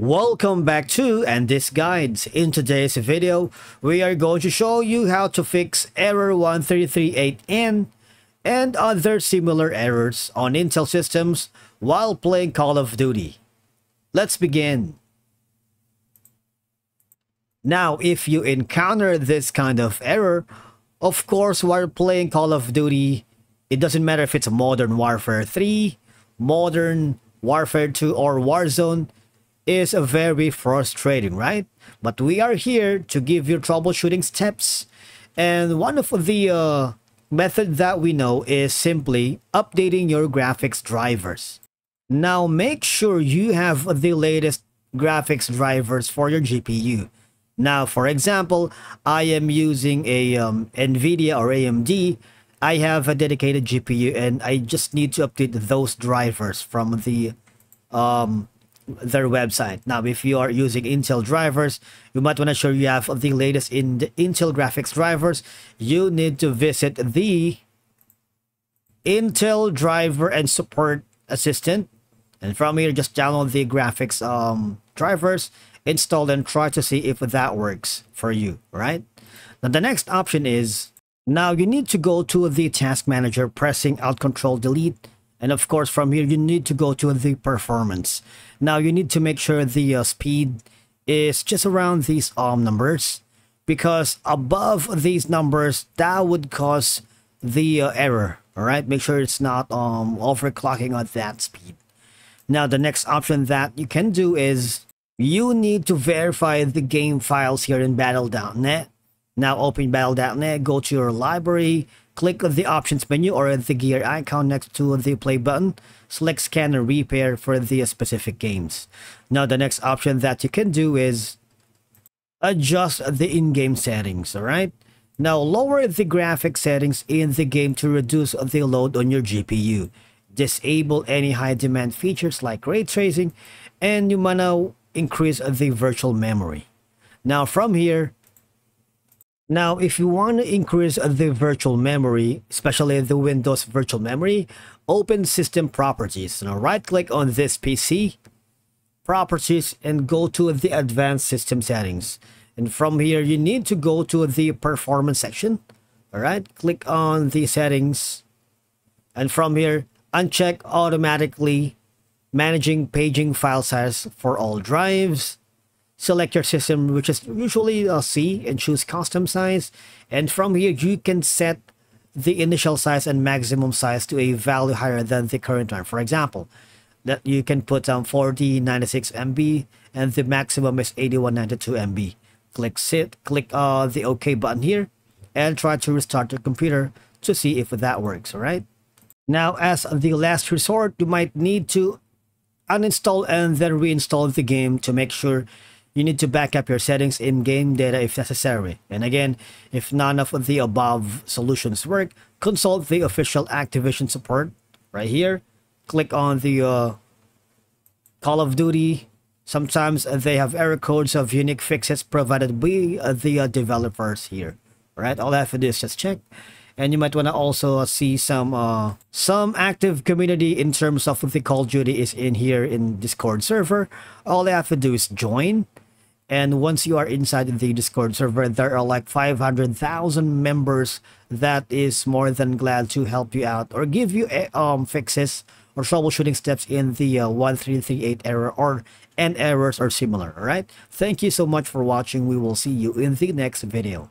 Welcome back to Andy's guides. In today's video, we are going to show you how to fix error 1338N and other similar errors on Intel systems while playing Call of Duty. Let's begin. Now, if you encounter this kind of error, of course, while playing Call of Duty, it doesn't matter if it's Modern Warfare 3, Modern Warfare 2, or Warzone, is a very frustrating, right? But we are here to give you troubleshooting steps. And one of the uh, method that we know is simply updating your graphics drivers. Now make sure you have the latest graphics drivers for your GPU. Now, for example, I am using a um, NVIDIA or AMD. I have a dedicated GPU and I just need to update those drivers from the um, their website. Now, if you are using Intel drivers, you might want to show you have the latest in the Intel graphics drivers. You need to visit the Intel driver and support assistant. And from here, just download the graphics um, drivers, install and try to see if that works for you, right? Now, the next option is, now you need to go to the task manager, pressing Alt Control Delete, and of course, from here, you need to go to the performance. Now, you need to make sure the uh, speed is just around these um numbers because above these numbers, that would cause the uh, error. All right, make sure it's not um overclocking at that speed. Now, the next option that you can do is you need to verify the game files here in Battle.net. Now, open Battle.net, go to your library, Click the options menu or the gear icon next to the play button. Select scan and repair for the specific games. Now the next option that you can do is adjust the in-game settings, alright? Now lower the graphic settings in the game to reduce the load on your GPU. Disable any high demand features like ray tracing and you wanna increase the virtual memory. Now from here, now, if you want to increase the virtual memory, especially the Windows virtual memory, open System Properties. Now, right-click on this PC, Properties, and go to the Advanced System Settings. And from here, you need to go to the Performance section. All right, click on the Settings. And from here, uncheck Automatically Managing Paging File Size for all drives select your system, which is usually a C, and choose custom size. And from here, you can set the initial size and maximum size to a value higher than the current one. For example, that you can put um, 40, 96 MB, and the maximum is 8192 MB. Click sit, click uh, the OK button here, and try to restart your computer to see if that works, alright? Now, as the last resort, you might need to uninstall and then reinstall the game to make sure you need to back up your settings in game data if necessary. And again, if none of the above solutions work, consult the official Activision support right here. Click on the uh, Call of Duty. Sometimes they have error codes of unique fixes provided by uh, the uh, developers here. Right? All I have to do is just check. And you might want to also see some uh, some active community in terms of the Call of Duty is in here in Discord server. All I have to do is join and once you are inside the Discord server, there are like 500,000 members that is more than glad to help you out or give you eh, um fixes or troubleshooting steps in the uh, 1338 error or and errors or similar. All right. Thank you so much for watching. We will see you in the next video.